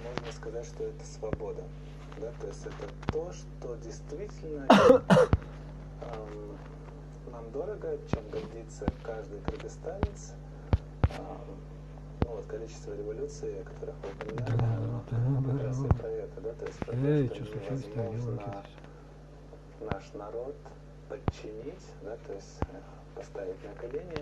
можно сказать, что это свобода. Да? То есть это то, что действительно эм, нам дорого, чем гордится каждый кыргызстанец. Эм, ну вот количество революций, о которых вы упоминали, оно как раз и про это, да, то есть про Эй, то, что невозможно наш народ подчинить, да, то есть э, поставить на колени.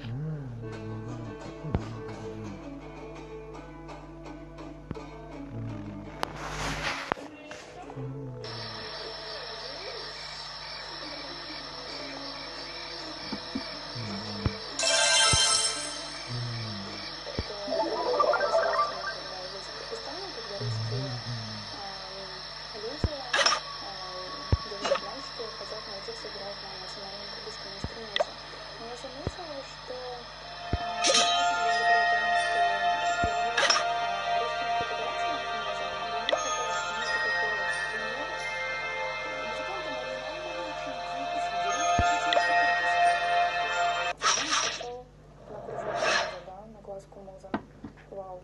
Вау.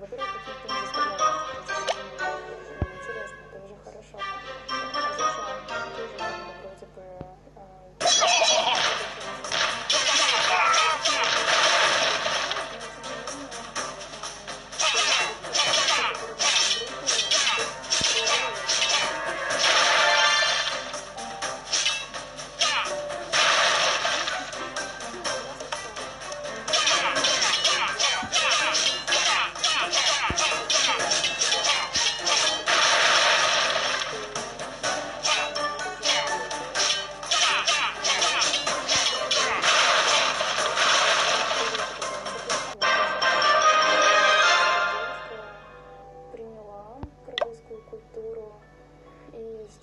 Во-первых, какие-то не заставляют интересно, это уже хорошо.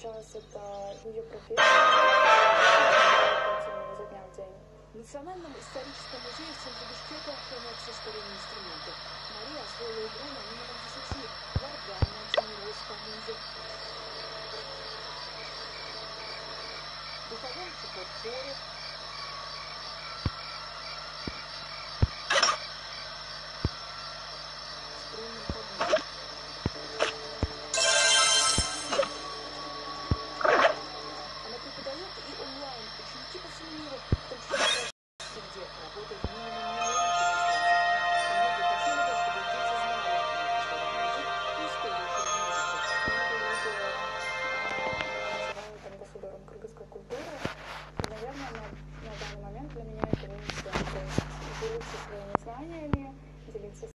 Сейчас это ее профессия изо дня в день. В Национальном историческом музее в центре Бишкека хранятся старинные инструменты. Мария освоила игру на минимум десяти. Варгана, Тимирос, Каминзе. Духовой теперь I am